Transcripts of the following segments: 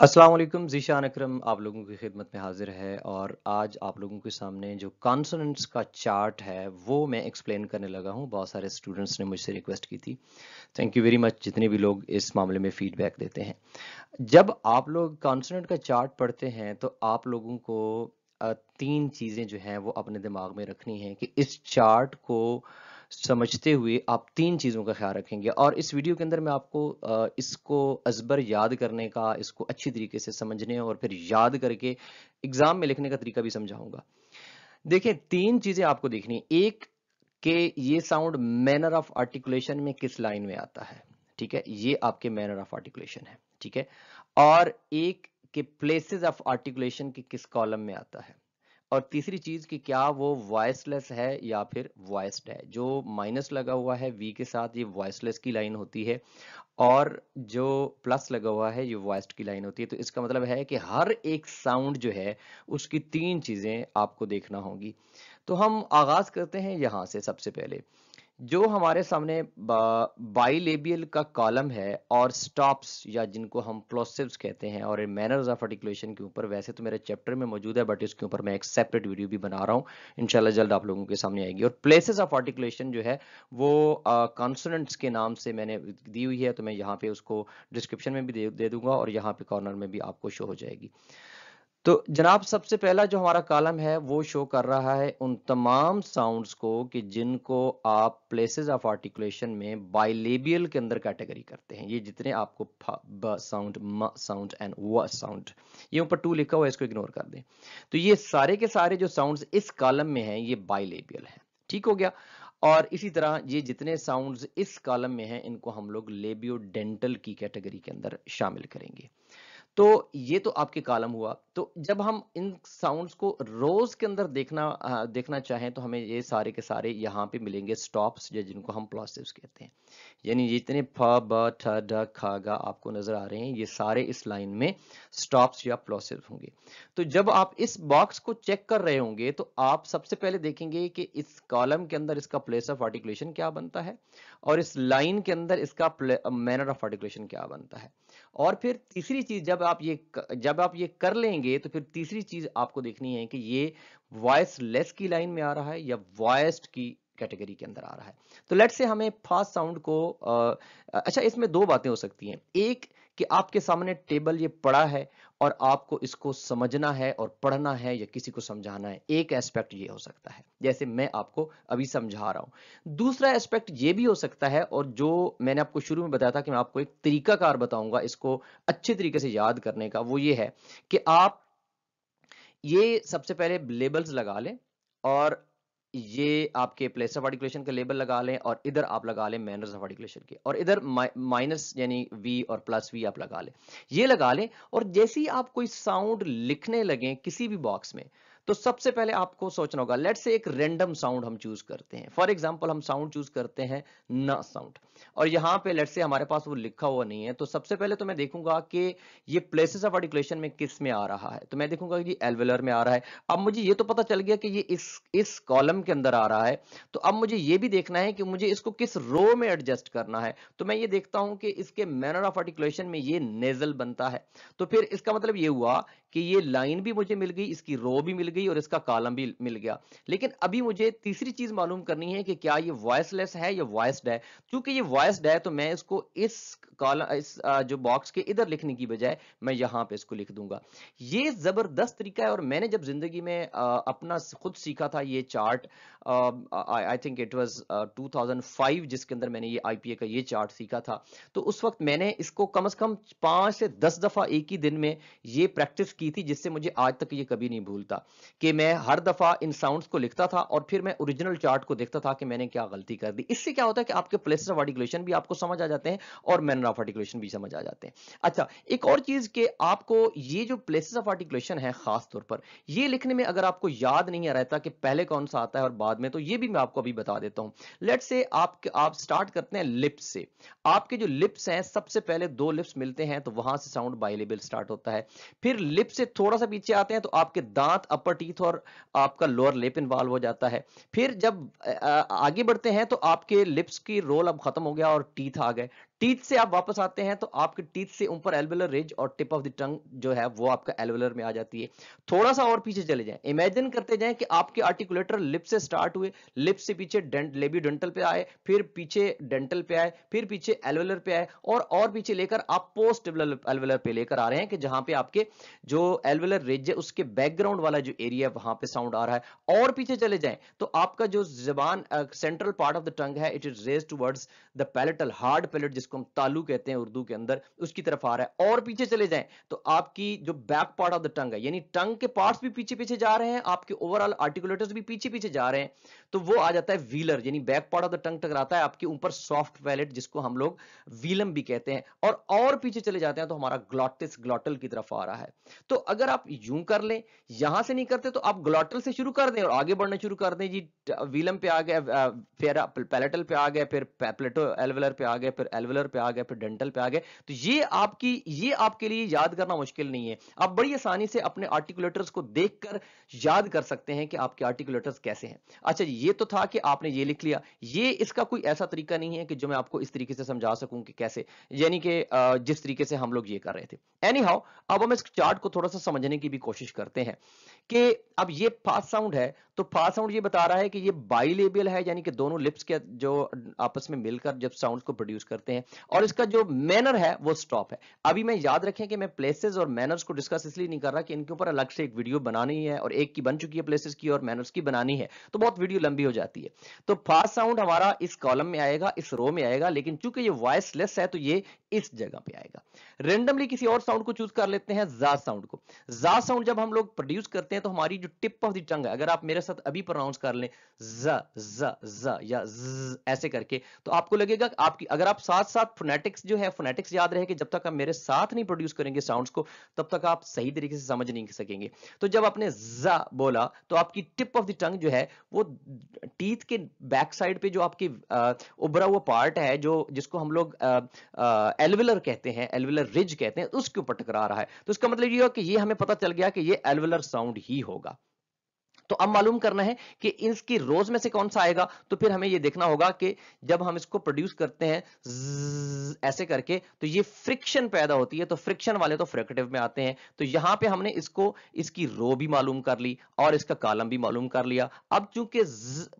अस्सलाम ज़ीशान अकरम आप लोगों की खिदमत में हाजिर है और आज आप लोगों के सामने जो कॉन्सोनेंट्स का चार्ट है, वो मैं एक्सप्लेन करने लगा हूँ। बहुत सारे स्टूडेंट्स ने मुझसे रिक्वेस्ट की थी। थैंक यू वेरी मच जितने भी लोग इस मामले में फीडबैक देते हैं। जब आप लोग कॉन्सोनेंट का चार्ट पढ़ते हैं तो आप लोगों को तीन चीज़ें जो हैं, वो अपने दिमाग में रखनी है कि इस चार्ट को समझते हुए आप तीन चीज़ों का ख्याल रखेंगे। और इस वीडियो के अंदर मैं आपको इसको अजबर याद करने का, इसको अच्छी तरीके से समझने और फिर याद करके एग्ज़ाम में लिखने का तरीका भी समझाऊँगा। देखिए, तीन चीज़ें आपको देखनी एक, के ये साउंड मैनर ऑफ़ आर्टिकुलेशन में किस लाइन में आता है? ठीक है? ये आपके मैनर ऑफ़ आर्टिकुलेशन है। ठीक है? और एक, के प्लेसेस ऑफ़ आर्टिकुलेशन के किस कॉलम में आता है? और तीसरी चीज़ कि क्या वो वॉइसलेस है या फिर वॉइस्ड है? जो माइनस लगा हुआ है वी के साथ ये वॉइसलेस की लाइन होती है और जो प्लस लगा हुआ है, ये वॉइस्ड की लाइन होती है। तो इसका मतलब है कि हर एक साउंड जो है, उसकी तीन चीज़ें आपको देखना होगी। तो हम आगाज़ करते हैं यहाँ से सबसे पहले। जो हमारे सामने बाइलेबियल का कॉलम है और स्टॉप्स या जिनको हम प्लोसिव्स कहते हैं और मैनर्स ऑफ़ आर्टिकुलेशन के ऊपर वैसे तो मेरे चैप्टर में मौजूद है बट इसके ऊपर मैं एक सेपरेट वीडियो भी बना रहा हूँ। इंशाल्लाह जल्द आप लोगों के सामने आएगी। और प्लेसेस ऑफ़ आर्टिकुलेशन जो है वो कॉन्सोनेंट्स के नाम से मैंने दी हुई है तो मैं यहाँ पे उसको डिस्क्रिप्शन में भी दे, दे दूँगा और यहाँ पे कॉर्नर में भी आपको शो हो जाएगी। तो जनाब, सबसे पहला जो हमारा कॉलम है, वो शो कर रहा है उन तमाम साउंड्स को कि जिनको आप प्लेसेस ऑफ़ आर्टिकुलेशन में बाइलेबियल के अंदर कैटेगरी करते हैं। ये जितने आपको ब साउंड म साउंड एंड व साउंड ये ऊपर टू लिखा हुआ है, इसको इग्नोर कर दें। तो ये सारे के सारे जो साउंड्स इस कॉलम में हैं, ये बाइलेबियल है। ठीक हो गया? और इसी तरह ये जितने साउंड्स इस कॉलम में हैं, इनको हम लोग लेबियोडेंटल की कैटेगरी के अंदर शामिल करेंगे। तो ये तो आपके कालम हुआ। तो जब हम इन साउंड्स को रोज के अंदर देखना देखना चाहें तो हमें ये सारे के सारे यहाँ पे मिलेंगे स्टॉप्स या जिनको हम प्लॉसिव्स कहते हैं। यानी जितने फ, ब, ठ ड ख, ग आपको नज़र आ रहे हैं, ये सारे इस लाइन में स्टॉप्स या प्लॉसिव होंगे। तो जब आप इस बॉक्स को चेक कर रहे होंगे तो आप सबसे पहले देखेंगे कि इस कॉलम के अंदर इसका प्लेस ऑफ़ आर्टिकुलेशन क्या बनता है और इस लाइन के अंदर इसका मैनर ऑफ़ आर्टिकुलेशन क्या बनता है। और फिर तीसरी चीज़ जब आप ये जब आप ये कर लेंगे तो फिर तीसरी चीज़ आपको देखनी है कि ये वॉइस लेस की लाइन में आ रहा है या वॉइस्ड की कैटेगरी के अंदर आ रहा है। तो लेट से हमें फास्ट साउंड को आ, अच्छा इसमें दो बातें हो सकती हैं। एक कि आपके सामने टेबल ये पड़ा है और आपको इसको समझना है और पढ़ना है या किसी को समझाना है, एक एस्पेक्ट ये हो सकता है। जैसे मैं आपको अभी समझा रहा हूँ। दूसरा एस्पेक्ट ये भी हो सकता है और जो मैंने आपको शुरू में बताया था कि मैं आपको एक तरीकाकार बताऊँगा इसको अच्छे तरीके से याद करने का, वो ये है कि आप ये सबसे पहले लेबल्स लगा लें और ये आपके प्लेस ऑफ़ आर्टिकुलेशन का लेबल लगा लें और इधर आप लगा लें मैनर्स ऑफ़ आर्टिकुलेशन के। और इधर माइनस यानी वी और प्लस वी आप लगा लें। ये लगा लें और जैसे ही आप कोई साउंड लिखने लगें किसी भी बॉक्स में तो सबसे पहले आपको सोचना होगा लेट से एक रेंडम साउंड हम चूज़ करते हैं। फॉर एग्ज़ाम्पल हम साउंड चूज़ करते हैं न साउंड और यहाँ पे लेट से हमारे पास वो लिखा हुआ नहीं है तो सबसे पहले तो मैं देखूँगा कि ये प्लेसेस ऑफ़ आर्टिकुलेशन में किसमें आ रहा है। तो मैं देखूँगा कि एल्वेलर में आ रहा है। अब मुझे ये तो पता चल गया कि ये इस इस कॉलम के अंदर आ रहा है। तो अब मुझे ये भी देखना है कि मुझे इसको किस रो में एडजस्ट करना है। तो मैं ये देखता हूँ कि इसके मैनर ऑफ़ आर्टिकुलेशन में ये नेजल बनता है। तो फिर इसका मतलब ये हुआ कि ये लाइन भी मुझे मिल गई, इसकी रो भी मिल गई। और इसका कॉलम भी मिल गया। लेकिन अभी मुझे तीसरी चीज़ मालूम करनी है कि क्या ये वॉइसलेस है या वॉइस्ड है? क्योंकि ये वॉइस्ड है तो मैं इसको इस कॉलम इस जो बॉक्स के इधर लिखने की बजाय मैं यहाँ पे इसको लिख दूँगा। ये ज़बरदस्त तरीका है और मैंने जब ज़िंदगी में अपना खुद सीखा था ये chart I think it was 2005 जिसके अंदर मैंने ये आईपीए का ये चार्ट सीखा था। तो उस वक्त मैंने इसको कम से कम पाँच से दस दफ़ा एक ही दिन में ये प्रैक्टिस की थी जिससे मुझे आज तक ये कभी नहीं भूलता। कि मैं हर दफ़ा इन साउंड्स को लिखता था और फिर मैं ओरिजिनल चार्ट को देखता था कि मैंने क्या गलती कर दी। इससे क्या होता है कि आपके प्लेसेस ऑफ़ आर्टिकुलेशन भी आपको समझ आ जाते हैं और मैनर ऑफ़ आर्टिकुलेशन भी समझ आ जाते हैं। अच्छा एक और चीज़ के आपको ये जो प्लेसेस ऑफ़ आर्टिकुलेशन है खास तौर पर, ये लिखने में अगर आपको याद नहीं रहता कि पहले कौन सा आता है और बाद में तो ये भी मैं आपको अभी बता देता हूँ। लेट से आप आप स्टार्ट करते हैं लिप्स से। आपके जो लिप्स हैं, सबसे पहले दो लिप्स मिलते हैं तो वहाँ से साउंड बाइलेबल स्टार्ट होता है। फिर लिप से थोड़ा सा पीछे आते हैं तो आपके दांत अपर टीथ और आपका लोअर लिप इन्वॉल्व हो जाता है। फिर जब आगे बढ़ते हैं तो आपके लिप्स की रोल अब खत्म हो गया और टीथ आ गए। टीथ से आप वापस आते हैं तो आपके टीथ से ऊपर एल्वेलर रिज और टिप ऑफ़ द टंग जो है, वो आपका एल्वेलर में आ जाती है। थोड़ा सा और पीछे चले जाएँ। इमेजिन करते जाएँ कि आपके आर्टिकुलेटर लिप से स्टार्ट हुए लिप से पीछे लेबी डेंटल पे आए, फिर पीछे डेंटल पे आए, फिर पीछे एल्वेलर पे आए, और और पीछे लेकर आप पोस्ट एल्वेलर पे लेकर आ रहे हैं कि जहाँ पे आपके जो एल्वेलर रिज है, उसके बैकग्राउंड वाला जो एरिया वहाँ पे साउंड आ रहा है। और पीछे चले जाएँ तो आपका जो जबान central part of the tongue है it is raise towards the palatal hard palate जिसको हम तालू कहते हैं उर्दू के अंदर, उसकी तरफ़ आ रहा है और पीछे चले जाएँ तो आपकी जो back part of the tongue है, यानी टंग के पार्ट्स भी पीछे पीछे जा रहे हैं, आपके ओवरऑल आर्टिकुलेटर्स भी पीछे पीछे जा रहे हैं तो वो आ जाता है व्हीलर यानी back part of the tongue टकराता है आपके ऊपर सॉफ्ट पैलेट जिसको हम लोग व्हीलम भी कहते हैं, और और पीछे चले जाते हैं तो हमारा ग्लॉटिस ग्लॉटल की तरफ़ आ रहा है। तो अगर आप यूँ कर लें, यहाँ से नहीं करते तो आप ग्लॉटल से शुरू कर दें और आगे बढ़ना शुरू कर दें, जी व्हीलम पे आ गया फिर पैलेटल पे आ गए फिर प्लेटो एल्वेलर पे आ गए फिर एल्वेलर पे आ गए फिर डेंटल पे आ गए तो ये आपकी, ये आपके लिए याद करना मुश्किल नहीं है। आप बड़ी आसानी से अपने आर्टिकुलेटर्स को देखकर याद कर सकते हैं कि आपके आर्टिकुलेटर्स कैसे हैं। अच्छा ये तो था कि आपने ये लिख लिया। ये इसका कोई ऐसा तरीका नहीं है कि जो मैं आपको इस तरीके से समझा सकूँ कि कैसे, यानी कि जिस तरीके से हम लोग ये कर रहे थे। एनी हाउ अब हम इस चार्ट को थोड़ा सा समझने की भी कोशिश करते हैं कि अब ये फास्ट साउंड है तो फास्ट साउंड ये बता रहा है कि ये बाइलेबियल है, यानी कि दोनों लिप्स के जो आपस में मिलकर जब साउंड को प्रोड्यूस करते हैं और इसका जो मैनर है, वो स्टॉप है। अभी मैं याद रखें कि मैं प्लेसेस और मैनर्स को डिस्कस इसलिए नहीं कर रहा कि इनके ऊपर अलग से एक वीडियो बनानी है और एक की बन चुकी है प्लेसेस की और मैनर्स की बनानी है तो बहुत वीडियो लंबी हो जाती है। तो फास्ट साउंड हमारा इस कॉलम में आएगा, इस रो में आएगा, लेकिन चूँकि ये वॉइसलेस है तो ये इस जगह पे आएगा। रेंडमली किसी और साउंड को चूज़ कर लेते हैं जा साउंड को। जा साउंड जब हम लोग प्रोड्यूस करते हैं तो हमारी जो टिप ऑफ़ द टंग है, अगर आप मेरे साथ अभी प्रोनाउंस कर लें ज ज ज या ज ऐसे करके तो आपको लगेगा आपकी, अगर आप साथ साथ फोनेटिक्स जो है फोनेटिक्स याद रहे कि जब तक आप मेरे साथ नहीं प्रोड्यूस करेंगे साउंड्स को, तब तक आप सही तरीके से समझ नहीं सकेंगे। तो जब आपने ज बोला तो आपकी टिप ऑफ़ द टंग जो है, वो टीथ के बैक साइड पे जो आपकी उभरा हुआ पार्ट है, जो, जिसको हम लोग एल्वेलर कहते हैं एल्वेलर रिज कहते हैं, उसके ऊपर टकरा रहा है। तो इसका मतलब ये हो कि ये हमें पता चल गया कि ये एल्वेलर साउंड ही होगा। तो अब मालूम करना है कि इसकी रोज में से कौन सा आएगा तो फिर हमें ये देखना होगा कि जब हम इसको प्रोड्यूस करते हैं ऐसे करके तो ये फ्रिक्शन पैदा होती है तो फ्रिक्शन वाले तो फ्रिकेटिव में आते हैं। तो यहाँ पे हमने इसको, इसकी रो भी मालूम कर ली और इसका कॉलम भी मालूम कर लिया। अब चूँकि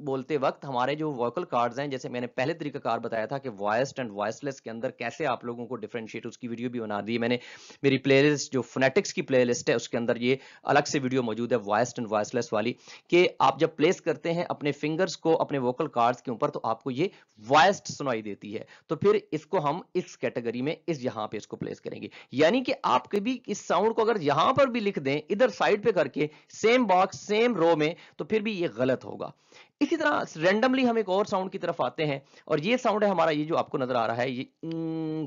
बोलते वक्त हमारे जो वोकल कार्ड्स हैं, जैसे मैंने पहले तरीका कार बताया था कि वॉयस्ड एंड वॉयसलेस के अंदर कैसे आप लोगों को डिफ्रेंशिएट उसकी वीडियो भी बना दी मैंने। मेरी प्लेलिस्ट जो फोनेटिक्स की प्लेलिस्ट है, उसके अंदर ये अलग से वीडियो मौजूद है वॉयस्ड एंड वॉयसलेस वाली। कि आप जब प्लेस करते हैं अपने फिंगर्स को, अपने वोकल कार्ड्स के ऊपर तो आपको ये वॉइस्ड सुनाई देती है। तो फिर इसको हम इस कैटेगरी में, इस यहाँ पे इसको प्लेस करेंगे। यानी कि आप कभी इस साउंड को अगर यहाँ पर भी लिख दें, इधर साइड पे करके सेम बॉक्स सेम रो में तो फिर भी ये गलत होगा। इसी तरह रेंडमली हम एक और साउंड की तरफ़ आते हैं और ये साउंड है हमारा, ये जो आपको नज़र आ रहा है, ये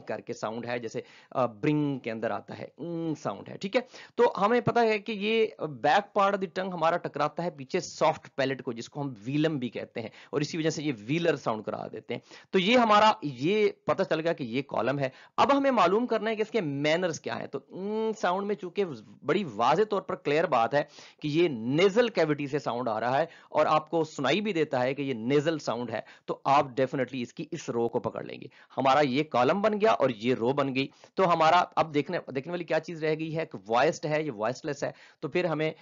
करके साउंड है, जैसे ब्रिंग के अंदर आता है साउंड है, ठीक है? तो हमें पता है कि ये back part of the tongue हमारा टकराता है पीछे सॉफ्ट पैलेट को, जिसको हम व्हीलम भी कहते हैं, और इसी वजह से ये व्हीलर साउंड करा देते हैं। तो ये हमारा, ये पता चल गया कि ये कॉलम है। अब हमें मालूम करना है कि इसके मैनर्स क्या है। तो साउंड में चूँकि बड़ी वाजे तौर पर क्लियर बात है कि ये नेजल कैविटी से साउंड आ रहा है, और आपको सुनाई सुनाई भी देता है कि ये नेजल साउंड है तो आप डेफिनेटली इसकी इस रो को पकड़ लेंगे। हमारा ये कॉलम बन गया और ये रो बन गई। तो हमारा अब देखने देखने वाली क्या चीज़ रह गई है? कि वॉइस्ड है, ये वॉइसलेस है। तो फिर हमें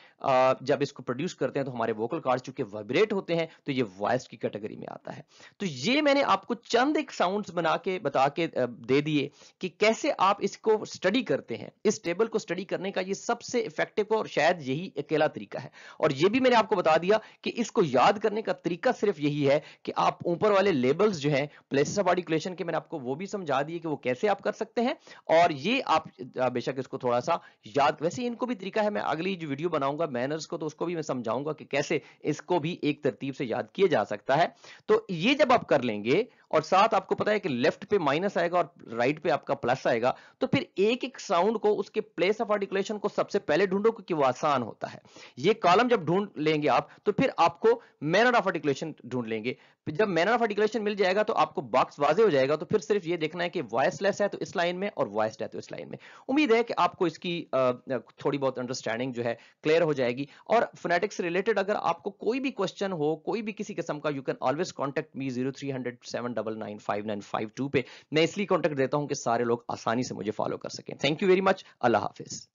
जब इसको प्रोड्यूस करते हैं तो हमारे वोकल कार्ड चूँकि वाइब्रेट होते हैं तो ये वॉइस की कैटेगरी में आता है। तो ये मैंने आपको चंद एक साउंड बना के, बता के दे दिए कि कैसे आप इसको स्टडी करते हैं। इस टेबल को स्टडी करने का ये सबसे इफ़ेक्टिव और शायद यही अकेला तरीका है। और ये भी मैंने आपको बता दिया कि इसको याद करने का तरीका सिर्फ़ यही है कि आप ऊपर वाले लेबल्स जो है प्लेसेस ऑफ़ आर्टिकुलेशन के मैंने आपको वो भी समझा दिए कि वो कैसे आप कर सकते हैं। और ये आप बेशक इसको थोड़ा सा याद, वैसे इनको भी तरीका है, मैं अगली जो वीडियो बनाऊँगा मैनर्स को तो उसको भी मैं समझाऊँगा कि कैसे इसको भी एक तरतीब से याद किया जा सकता है। तो ये जब आप कर लेंगे और साथ आपको पता है कि लेफ़्ट पे माइनस आएगा और राइट पे आपका प्लस आएगा तो फिर एक एक साउंड को उसके प्लेस ऑफ़ आर्टिकुलेशन को सबसे पहले ढूंढो क्योंकि वो आसान होता है। ये कॉलम जब ढूंढ लेंगे आप तो फिर आपको मैनर ऑफ़ आर्टिकुलेशन ढूंढ लेंगे। जब मैनर ऑफ़ आर्टिकुलेशन मिल जाएगा तो आपको बॉक्स वाजे हो जाएगा तो फिर सिर्फ़ ये देखना है कि वॉइसलेस है तो इस लाइन में और वॉइस है तो इस लाइन में। उम्मीद है कि आपको इसकी थोड़ी बहुत अंडरस्टैंडिंग जो है क्लियर हो जाएगी। और फोनेटिक्स रिलेटेड अगर आपको कोई भी क्वेश्चन हो, कोई भी किसी किस्म का you can always contact me zero three hundred seven double nine five nine five two पे मैं इसलिए कॉन्टेक्ट देता हूँ कि सारे लोग आसानी से मुझे फॉलो कर सकें। थैंक यू वेरी मच अल्लाह हाफिज़।